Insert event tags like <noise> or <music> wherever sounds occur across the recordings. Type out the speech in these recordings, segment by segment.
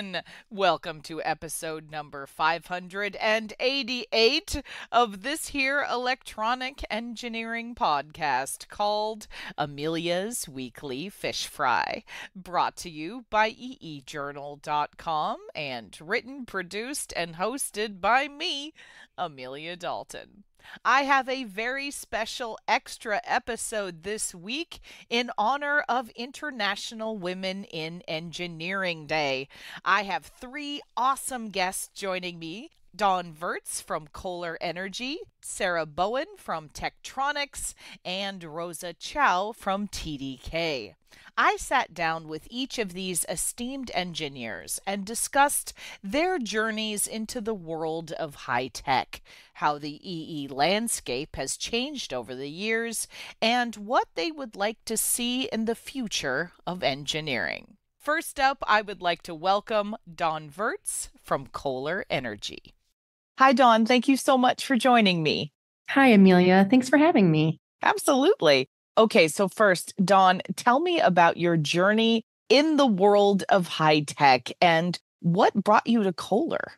everyone. Welcome to episode number 588 of this here electronic engineering podcast called Amelia's Weekly Fish Fry, brought to you by eejournal.com and written, produced, and hosted by me, Amelia Dalton. I have a very special extra episode this week in honor of International Women in Engineering Day. I have three awesome guests joining me Dawn Vertz from Kohler Energy, Sarah Boen from Tektronix, and Rosa Chow from TDK. I sat down with each of these esteemed engineers and discussed their journeys into the world of high tech, how the EE landscape has changed over the years, and what they would like to see in the future of engineering. First up, I would like to welcome Dawn Vertz from Kohler Energy. Hi, Dawn. Thank you so much for joining me. Hi, Amelia. Thanks for having me. Absolutely. Okay, so first, Dawn, tell me about your journey in the world of high tech and what brought you to Kohler.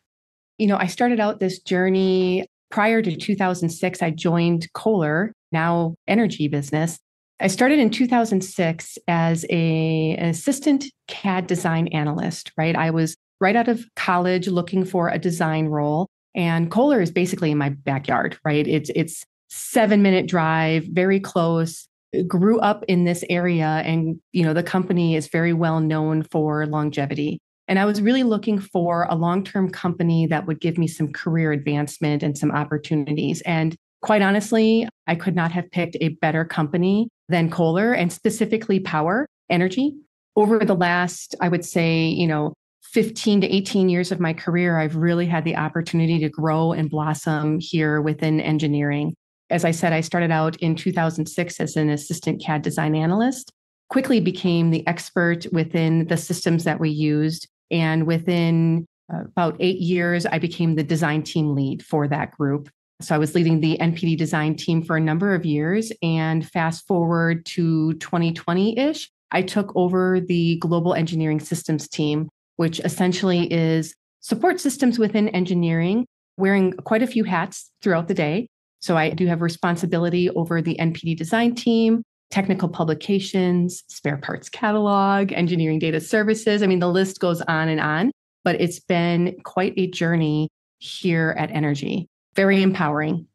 You know, I started out this journey prior to 2006. I joined Kohler, now energy business. I started in 2006 as a, an assistant CAD design analyst, right? I was right out of college looking for a design role. And Kohler is basically in my backyard, right? It's it's seven minute drive, very close. Grew up in this area, and you know the company is very well known for longevity. And I was really looking for a long term company that would give me some career advancement and some opportunities. And quite honestly, I could not have picked a better company than Kohler and specifically Power Energy. Over the last, I would say, you know, 15 to 18 years of my career, I've really had the opportunity to grow and blossom here within engineering. As I said, I started out in 2006 as an assistant CAD design analyst, quickly became the expert within the systems that we used. And within uh, about eight years, I became the design team lead for that group. So I was leading the NPD design team for a number of years. And fast forward to 2020 ish, I took over the global engineering systems team which essentially is support systems within engineering, wearing quite a few hats throughout the day. So I do have responsibility over the NPD design team, technical publications, spare parts catalog, engineering data services. I mean, the list goes on and on, but it's been quite a journey here at Energy. Very empowering.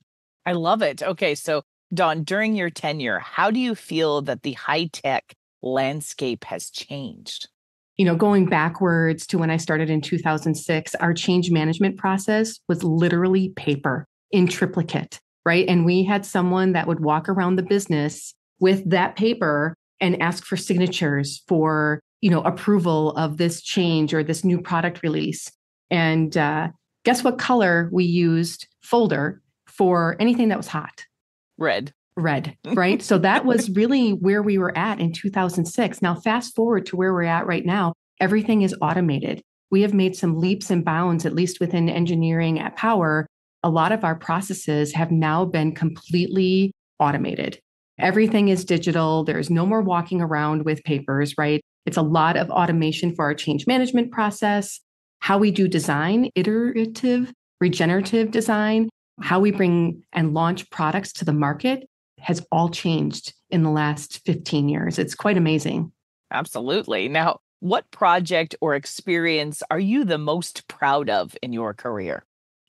I love it. Okay. So, Dawn, during your tenure, how do you feel that the high tech landscape has changed? You know, going backwards to when I started in 2006, our change management process was literally paper in triplicate, right? And we had someone that would walk around the business with that paper and ask for signatures for, you know, approval of this change or this new product release. And uh, guess what color we used folder for anything that was hot? Red red, <laughs> right? so that was really where we were at in 2006. Now, fast forward to where we're at right now, everything is automated. We have made some leaps and bounds, at least within engineering at Power. A lot of our processes have now been completely automated. Everything is digital. There's no more walking around with papers, right? It's a lot of automation for our change management process, how we do design, iterative, regenerative design, how we bring and launch products to the market has all changed in the last 15 years. It's quite amazing. Absolutely. Now, what project or experience are you the most proud of in your career?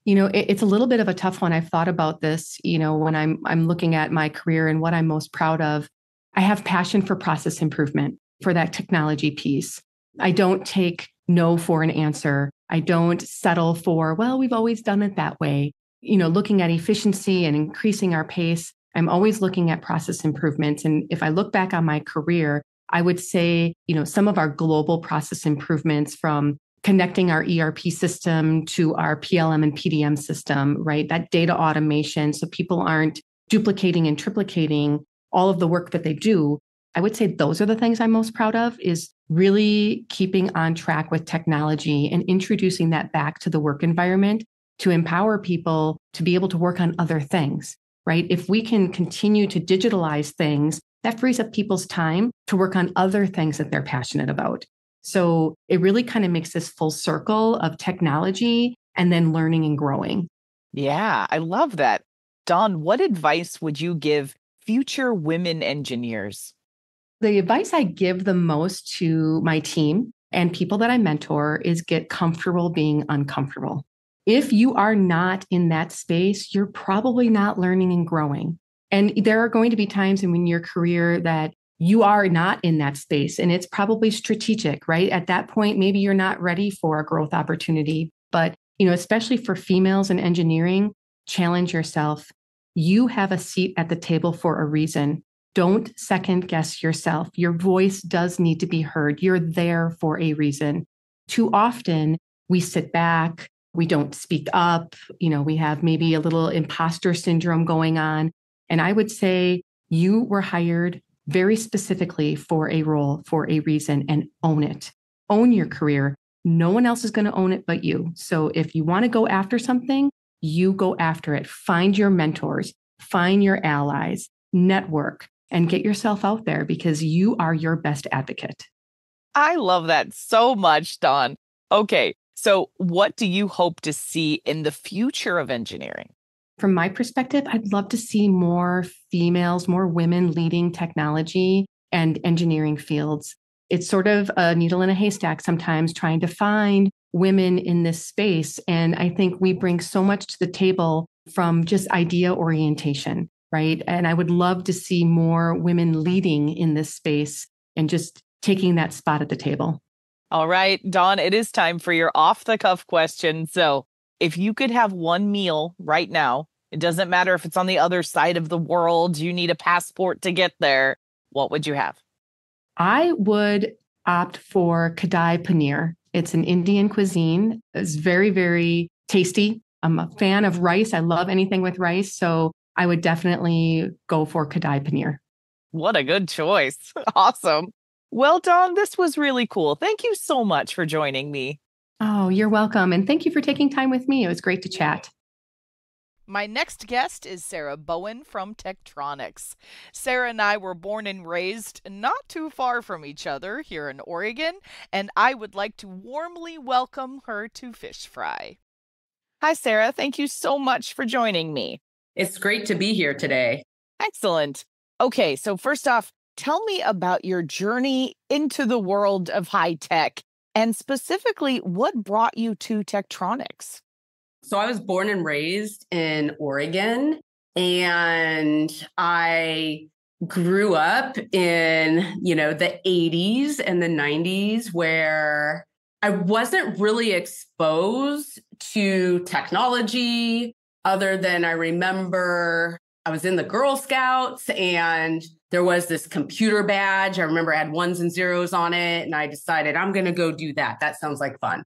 You know, it, it's a little bit of a tough one. I've thought about this, you know, when I'm I'm looking at my career and what I'm most proud of. I have passion for process improvement, for that technology piece. I don't take no for an answer. I don't settle for, well, we've always done it that way. You know, looking at efficiency and increasing our pace I'm always looking at process improvements. And if I look back on my career, I would say, you know, some of our global process improvements from connecting our ERP system to our PLM and PDM system, right? That data automation so people aren't duplicating and triplicating all of the work that they do. I would say those are the things I'm most proud of is really keeping on track with technology and introducing that back to the work environment to empower people to be able to work on other things right? If we can continue to digitalize things, that frees up people's time to work on other things that they're passionate about. So it really kind of makes this full circle of technology and then learning and growing. Yeah, I love that. Dawn, what advice would you give future women engineers? The advice I give the most to my team and people that I mentor is get comfortable being uncomfortable. If you are not in that space, you're probably not learning and growing. And there are going to be times in your career that you are not in that space and it's probably strategic, right? At that point, maybe you're not ready for a growth opportunity. But, you know, especially for females in engineering, challenge yourself. You have a seat at the table for a reason. Don't second guess yourself. Your voice does need to be heard. You're there for a reason. Too often, we sit back, we don't speak up, you know, we have maybe a little imposter syndrome going on. And I would say you were hired very specifically for a role, for a reason, and own it. Own your career. No one else is going to own it but you. So if you want to go after something, you go after it. Find your mentors, find your allies, network, and get yourself out there because you are your best advocate. I love that so much, Dawn. Okay, so what do you hope to see in the future of engineering? From my perspective, I'd love to see more females, more women leading technology and engineering fields. It's sort of a needle in a haystack sometimes trying to find women in this space. And I think we bring so much to the table from just idea orientation right? And I would love to see more women leading in this space and just taking that spot at the table. All right, Dawn, it is time for your off the cuff question. So, if you could have one meal right now, it doesn't matter if it's on the other side of the world, you need a passport to get there, what would you have? I would opt for kadai paneer. It's an Indian cuisine. It's very, very tasty. I'm a fan of rice. I love anything with rice. So I would definitely go for Kadai Paneer. What a good choice. <laughs> awesome. Well, Dawn, this was really cool. Thank you so much for joining me. Oh, you're welcome. And thank you for taking time with me. It was great to chat. My next guest is Sarah Boen from Tektronix. Sarah and I were born and raised not too far from each other here in Oregon, and I would like to warmly welcome her to Fish Fry. Hi, Sarah. Thank you so much for joining me. It's great to be here today. Excellent. Okay, so first off, tell me about your journey into the world of high tech and specifically what brought you to Tektronix. So I was born and raised in Oregon and I grew up in, you know, the 80s and the 90s where I wasn't really exposed to technology other than I remember I was in the Girl Scouts and there was this computer badge. I remember I had ones and zeros on it. And I decided I'm going to go do that. That sounds like fun.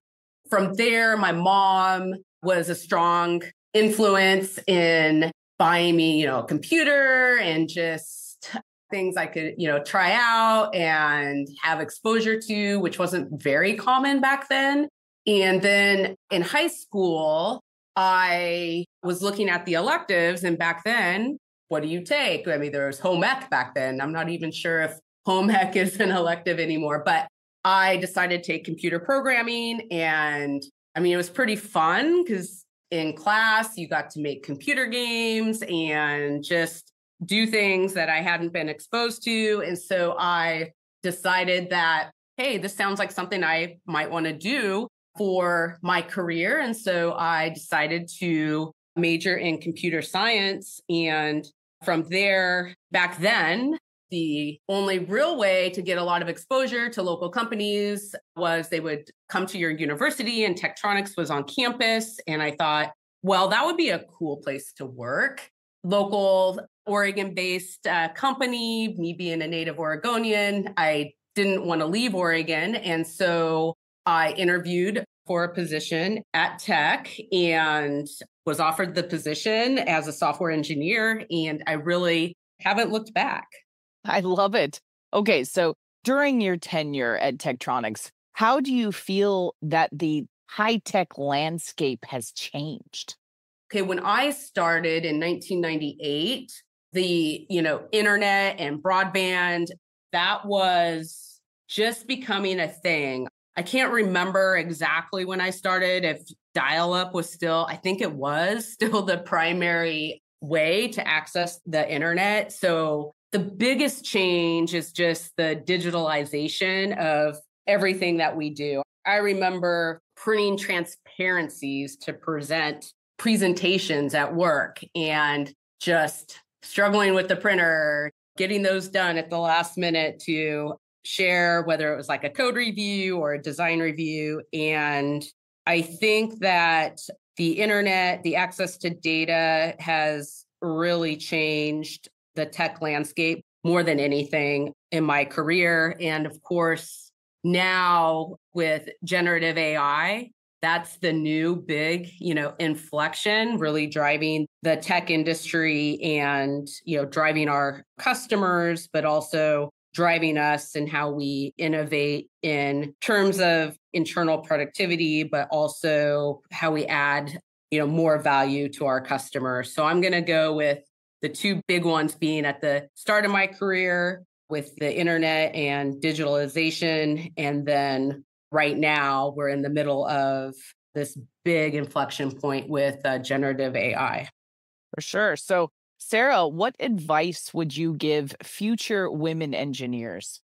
From there, my mom was a strong influence in buying me, you know, a computer and just things I could, you know, try out and have exposure to, which wasn't very common back then. And then in high school, I was looking at the electives, and back then, what do you take? I mean, there was home ec back then. I'm not even sure if home ec <laughs> is an elective anymore, but I decided to take computer programming. And I mean, it was pretty fun because in class, you got to make computer games and just do things that I hadn't been exposed to. And so I decided that, hey, this sounds like something I might want to do for my career. And so I decided to major in computer science. And from there, back then, the only real way to get a lot of exposure to local companies was they would come to your university, and Tektronix was on campus. And I thought, well, that would be a cool place to work. Local Oregon based uh, company, me being a native Oregonian, I didn't want to leave Oregon. And so I interviewed for a position at Tek and was offered the position as a software engineer. And I really haven't looked back. I love it. Okay. So during your tenure at Tektronix, how do you feel that the high tech landscape has changed? Okay. When I started in 1998, the, you know, internet and broadband, that was just becoming a thing. I can't remember exactly when I started, if dial up was still, I think it was <laughs> still the primary way to access the internet. So the biggest change is just the digitalization of everything that we do. I remember printing transparencies to present presentations at work and just struggling with the printer, getting those done at the last minute to share, whether it was like a code review or a design review. And I think that the internet, the access to data has really changed the tech landscape more than anything in my career. And of course, now with generative AI, that's the new big, you know, inflection really driving the tech industry and, you know, driving our customers, but also driving us and how we innovate in terms of internal productivity, but also how we add, you know, more value to our customers. So I'm going to go with the two big ones being at the start of my career with the internet and digitalization. And then right now, we're in the middle of this big inflection point with uh, generative AI. For sure. So Sarah, what advice would you give future women engineers?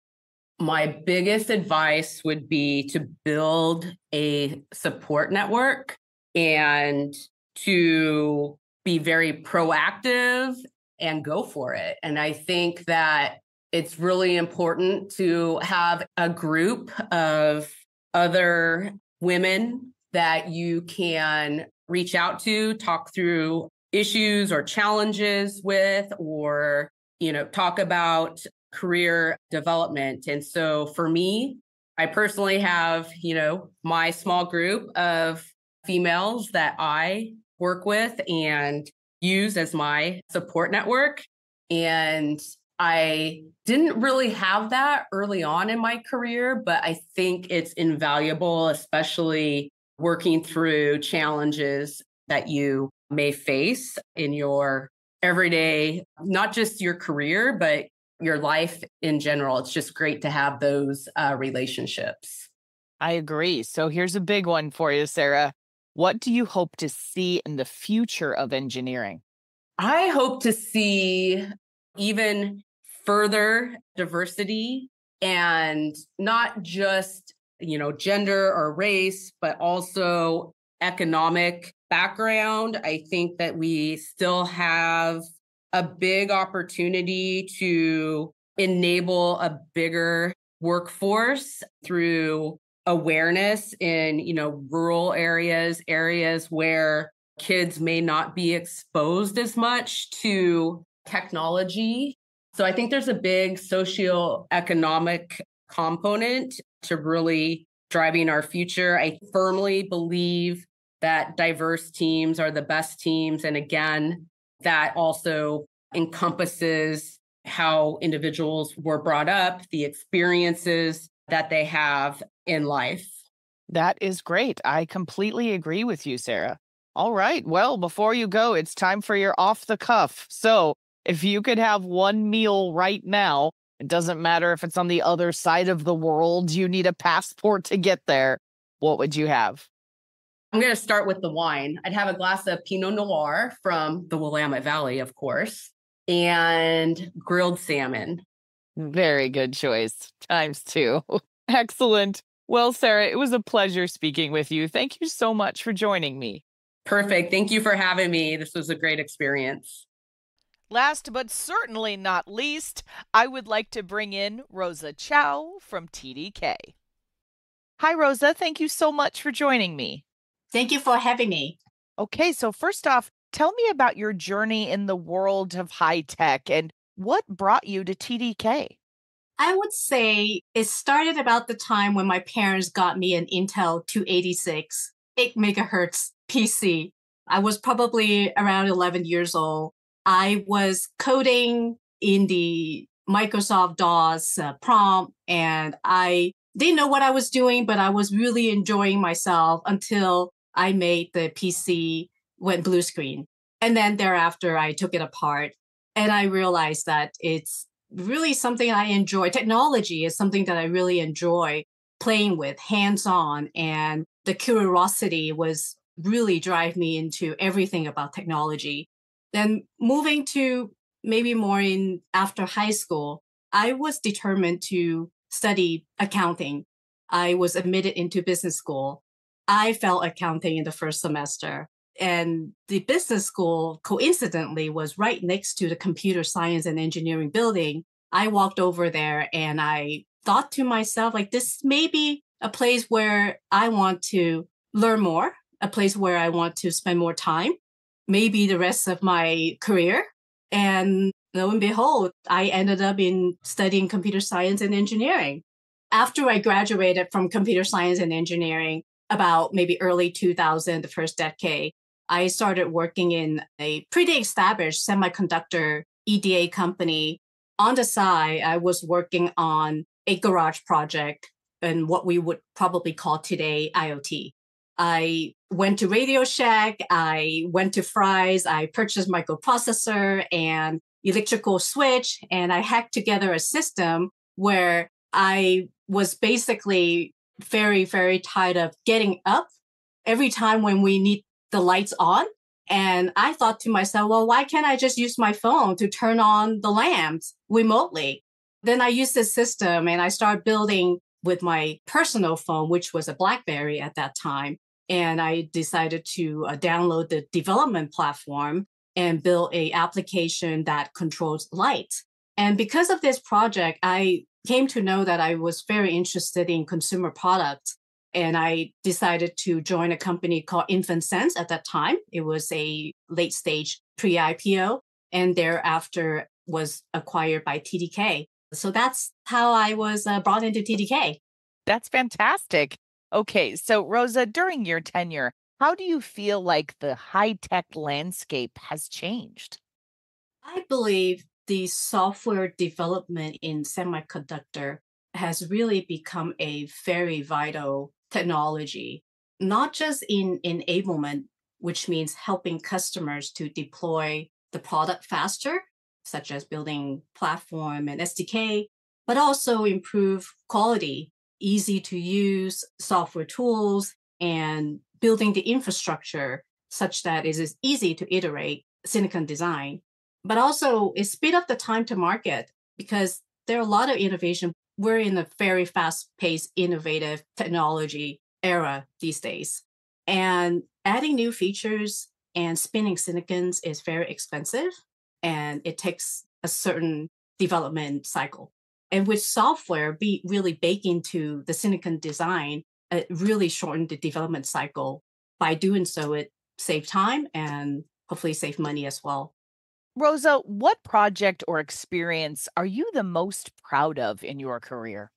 My biggest advice would be to build a support network and to be very proactive and go for it. And I think that it's really important to have a group of other women that you can reach out to, talk through issues or challenges with or you know talk about career development. And so for me i personally have you know my small group of females that i work with and use as my support network. And I didn't really have that early on in my career, but I think it's invaluable, especially working through challenges that you may face in your everyday, not just your career, but your life in general. It's just great to have those uh, relationships. I agree. So here's a big one for you, Sarah. What do you hope to see in the future of engineering? I hope to see even further diversity and not just, you know, gender or race, but also economic background, I think that we still have a big opportunity to enable a bigger workforce through awareness in you know rural areas areas where kids may not be exposed as much to technology. So i think there's a big socioeconomic component to really driving our future. I firmly believe that diverse teams are the best teams. And again, that also encompasses how individuals were brought up, the experiences that they have in life. That is great. I completely agree with you, Sarah. All right. Well, before you go, it's time for your off the cuff. So, if you could have one meal right now, it doesn't matter if it's on the other side of the world, you need a passport to get there. What would you have? I'm going to start with the wine. I'd have a glass of Pinot Noir from the Willamette Valley, of course, and grilled salmon. Very good choice. Times two. <laughs> Excellent. Well, Sarah, it was a pleasure speaking with you. Thank you so much for joining me. Perfect. Thank you for having me. This was a great experience. Last but certainly not least, I would like to bring in Rosa Chow from TDK. Hi, Rosa. Thank you so much for joining me. Thank you for having me. Okay, so first off, tell me about your journey in the world of high tech and what brought you to TDK. I would say it started about the time when my parents got me an Intel 286 8 megahertz PC. I was probably around 11 years old. I was coding in the Microsoft DOS uh, prompt and I didn't know what I was doing, but I was really enjoying myself until I made the PC went blue screen. And then thereafter, I took it apart and I realized that it's really something I enjoy. Technology is something that I really enjoy. playing with hands on and the curiosity was really drive me into everything about technology. Then moving to maybe more in after high school, I was determined to study accounting. I was admitted into business school. I felt accounting in the first semester. And the business school coincidentally was right next to the computer science and engineering building. I walked over there and I thought to myself, like, this may be a place where I want to learn more, a place where I want to spend more time, maybe the rest of my career. And lo and behold, I ended up in studying computer science and engineering. After I graduated from computer science and engineering, about maybe early 2000, the first decade, I started working in a pretty established semiconductor EDA company. On the side, I was working on a garage project and what we would probably call today IoT. I went to Radio Shack, I went to Fry's, I purchased microprocessor and electrical switch, and I hacked together a system where I was basically very, very tired of getting up every time when we need the lights on. And I thought to myself, well, why can't I just use my phone to turn on the lamps remotely? Then I used this system and I started building with my personal phone, which was a Blackberry at that time. And I decided to uh, download the development platform and build a application that controls light. And because of this project, I came to know that I was very interested in consumer products. And I decided to join a company called InvenSense at that time. It was a late stage pre IPO and thereafter was acquired by TDK. So that's how I was uh, brought into TDK. That's fantastic. Okay, so Rosa, during your tenure, how do you feel like the high tech landscape has changed? I believe the software development in semiconductor has really become a very vital technology, not just in enablement, which means helping customers to deploy the product faster, such as building platform and SDK, but also improve quality, easy to use software tools, and building the infrastructure such that it is easy to iterate silicon design but also it speed up the time to market because there are a lot of innovation. We're in a very fast paced, innovative technology era these days. And adding new features and spinning silicons is very expensive and it takes a certain development cycle. And with software be really baked into the silicon design, it really shortened the development cycle. By doing so, it saved time and hopefully save money as well. Rosa, what project or experience are you the most proud of in your career?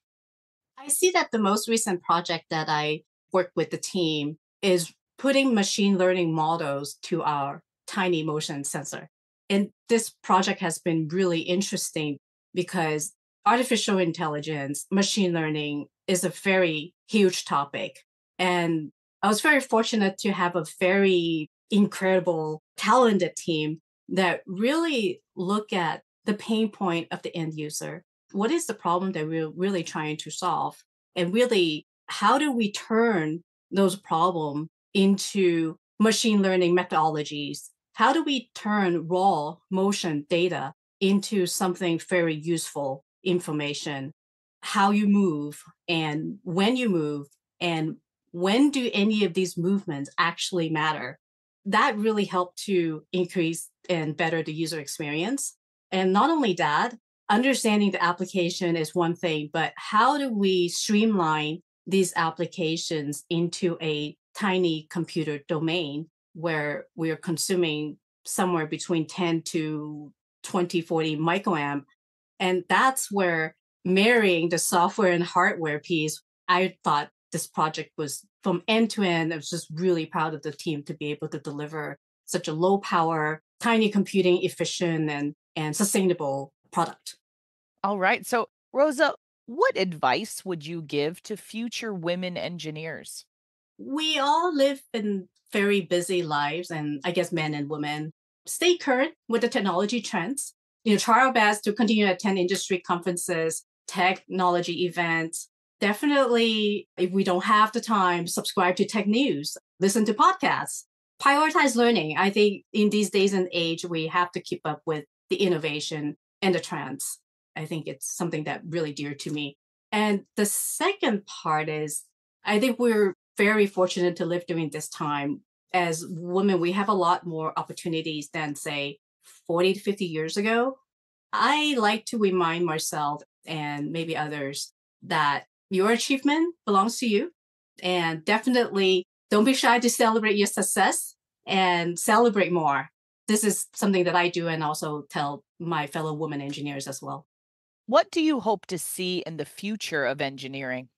I see that the most recent project that I worked with the team is putting machine learning models to our tiny motion sensor. And this project has been really interesting because artificial intelligence, machine learning is a very huge topic. And I was very fortunate to have a very incredible, talented team that really look at the pain point of the end user. What is the problem that we're really trying to solve? And really, how do we turn those problems into machine learning methodologies? How do we turn raw motion data into something very useful information? How you move and when you move and when do any of these movements actually matter? That really helped to increase and better the user experience. And not only that, understanding the application is one thing, but how do we streamline these applications into a tiny computer domain where we're consuming somewhere between 10 to 20, 40 microamp? And that's where marrying the software and hardware piece, I thought this project was from end to end. I was just really proud of the team to be able to deliver such a low power, tiny computing efficient and, and sustainable product. All right. So, Rosa, what advice would you give to future women engineers? We all live in very busy lives, and I guess men and women stay current with the technology trends. You know, try our best to continue to attend industry conferences, technology events, definitely, if we don't have the time, subscribe to tech news, listen to podcasts, prioritize learning. I think in these days and age, we have to keep up with the innovation and the trends. I think it's something that really dear to me. And the second part is I think we're very fortunate to live during this time. As women, we have a lot more opportunities than, say, 40 to 50 years ago. I like to remind myself and maybe others that your achievement belongs to you. And definitely don't be shy to celebrate your success and celebrate more. This is something that I do and also tell my fellow women engineers as well. What do you hope to see in the future of engineering?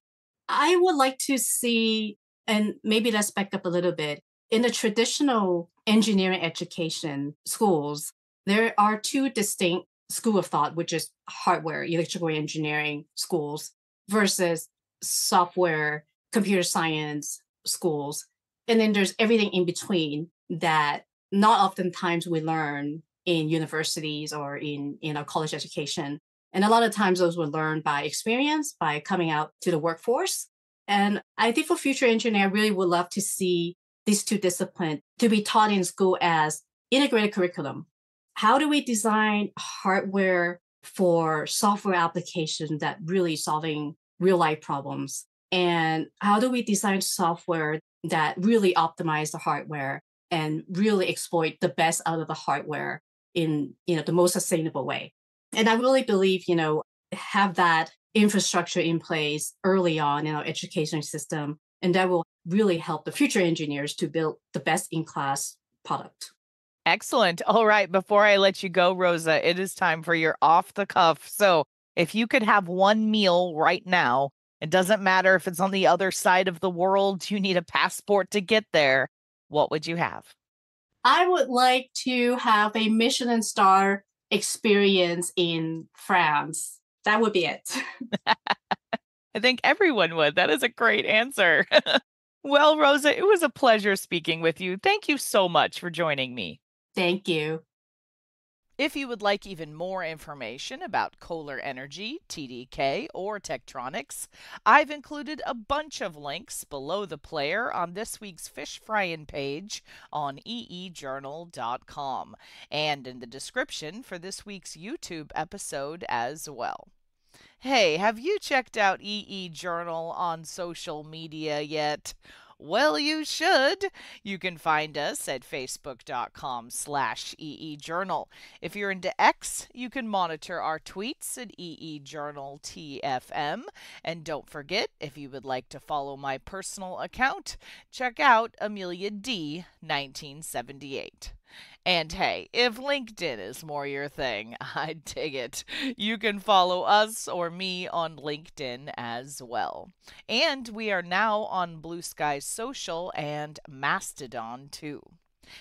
I would like to see, and maybe let's back up a little bit. In the traditional engineering education schools, there are two distinct school of thought, which is hardware, electrical engineering schools versus software, computer science schools. And then there's everything in between that not oftentimes we learn in universities or in, in our college education. And a lot of times those were learned by experience, by coming out to the workforce. And I think for future engineer, I really would love to see these two disciplines to be taught in school as integrated curriculum. How do we design hardware for software applications that really solving real life problems? And how do we design software that really optimize the hardware and really exploit the best out of the hardware in you know the most sustainable way? And I really believe, you know, have that infrastructure in place early on in our education system, and that will really help the future engineers to build the best in class product. Excellent. All right. Before I let you go, Rosa, it is time for your off the cuff. So, if you could have one meal right now, it doesn't matter if it's on the other side of the world, you need a passport to get there. What would you have? I would like to have a Michelin star experience in France. That would be it. <laughs> I think everyone would. That is a great answer. <laughs> well, Rosa, it was a pleasure speaking with you. Thank you so much for joining me. Thank you. If you would like even more information about Kohler Energy, TDK, or Tektronix, I've included a bunch of links below the player on this week's Fish Frying page on eejournal.com and in the description for this week's YouTube episode as well. Hey, have you checked out EE Journal on social media yet? Well, you should. You can find us at facebook.com slash eejournal. If you're into X, you can monitor our tweets at eejournaltfm. And don't forget, if you would like to follow my personal account, check out Amelia D. 1978. And hey, if LinkedIn is more your thing, <laughs> I dig it. You can follow us or me on LinkedIn as well. And we are now on Blue Sky Social and Mastodon too.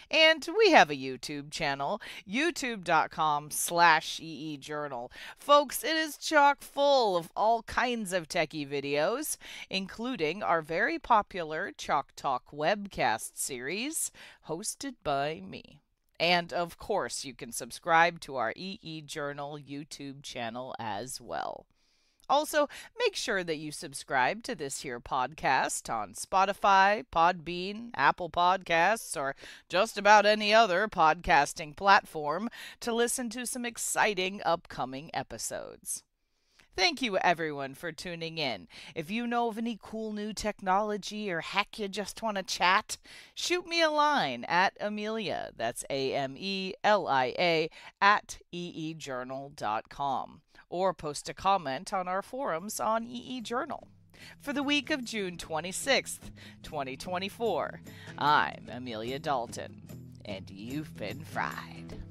And we have a YouTube channel, youtube.com slash eejournal. Folks, it is chock full of all kinds of techie videos, including our very popular Chalk Talk webcast series, hosted by me. And of course, you can subscribe to our EE Journal YouTube channel as well. Also, make sure that you subscribe to this here podcast on Spotify, Podbean, Apple Podcasts, or just about any other podcasting platform to listen to some exciting upcoming episodes. Thank you, everyone, for tuning in. If you know of any cool new technology or heck you just want to chat, shoot me a line at Amelia, that's A M E L I A, at eejournal.com, or post a comment on our forums on EE Journal. For the week of June 26th, 2024, I'm Amelia Dalton, and you've been fried.